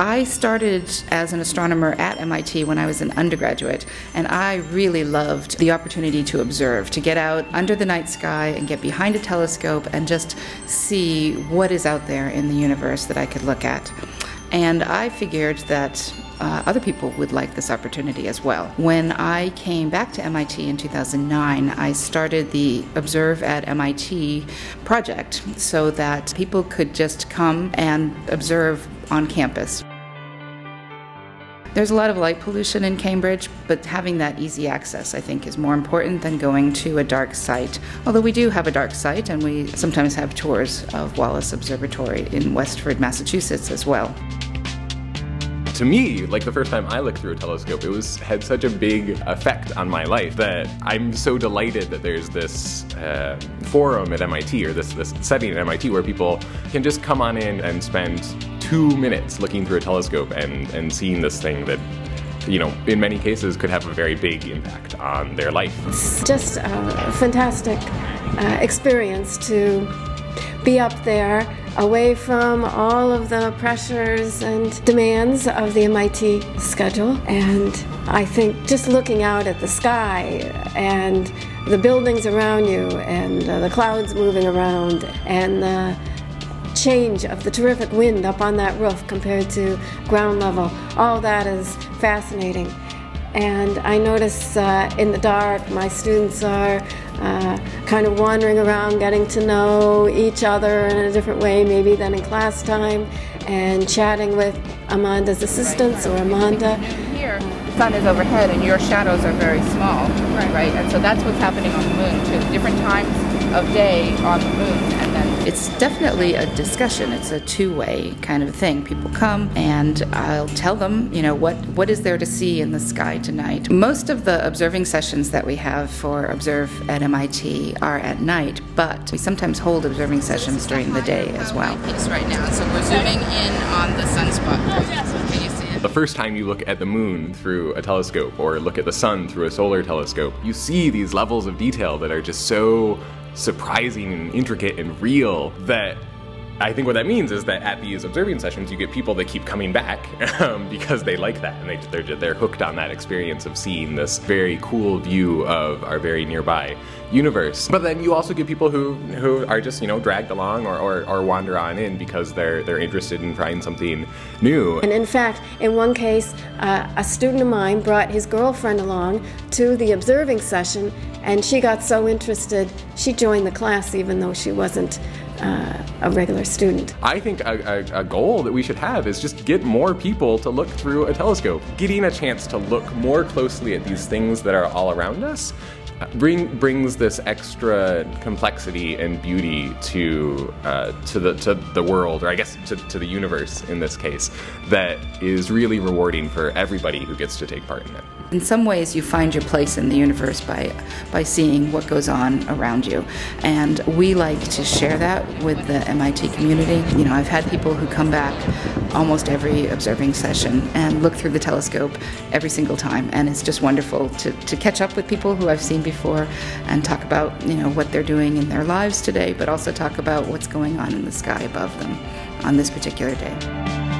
I started as an astronomer at MIT when I was an undergraduate, and I really loved the opportunity to observe, to get out under the night sky and get behind a telescope and just see what is out there in the universe that I could look at. And I figured that uh, other people would like this opportunity as well. When I came back to MIT in 2009, I started the Observe at MIT project so that people could just come and observe on campus. There's a lot of light pollution in Cambridge, but having that easy access, I think, is more important than going to a dark site. Although we do have a dark site, and we sometimes have tours of Wallace Observatory in Westford, Massachusetts as well to me, like the first time I looked through a telescope, it was had such a big effect on my life that I'm so delighted that there's this uh, forum at MIT or this this setting at MIT where people can just come on in and spend two minutes looking through a telescope and and seeing this thing that you know, in many cases could have a very big impact on their life. It's just a fantastic uh, experience to be up there away from all of the pressures and demands of the MIT schedule. And I think just looking out at the sky and the buildings around you and uh, the clouds moving around and the change of the terrific wind up on that roof compared to ground level, all that is fascinating. And I notice uh, in the dark, my students are uh, kind of wandering around, getting to know each other in a different way, maybe than in class time, and chatting with Amanda's assistants or Amanda. Here, the sun is overhead, and your shadows are very small, right? right? And so that's what's happening on the moon too. Different times of day on the moon, and then it's definitely a discussion. It's a two-way kind of thing. People come and I'll tell them, you know, what what is there to see in the sky tonight. Most of the observing sessions that we have for Observe at MIT are at night, but we sometimes hold observing sessions during the day as well. Right now, so we're zooming in on the sunspot. Oh, The first time you look at the moon through a telescope or look at the sun through a solar telescope, you see these levels of detail that are just so surprising and intricate and real that I think what that means is that at these observing sessions, you get people that keep coming back um, because they like that and they, they're, they're hooked on that experience of seeing this very cool view of our very nearby universe. But then you also get people who, who are just, you know, dragged along or, or, or wander on in because they're, they're interested in trying something new. And in fact, in one case, uh, a student of mine brought his girlfriend along to the observing session and she got so interested, she joined the class even though she wasn't uh, a regular student. I think a, a, a, goal that we should have is just get more people to look through a telescope. Getting a chance to look more closely at these things that are all around us bring, brings this extra complexity and beauty to uh, to the to the world, or I guess to, to the universe in this case, that is really rewarding for everybody who gets to take part in it. In some ways, you find your place in the universe by by seeing what goes on around you, and we like to share that with the MIT community. You know, I've had people who come back almost every observing session and look through the telescope every single time, and it's just wonderful to, to catch up with people who I've seen before and talk about you know what they're doing in their lives today, but also talk about what's going on in the sky above them on this particular day.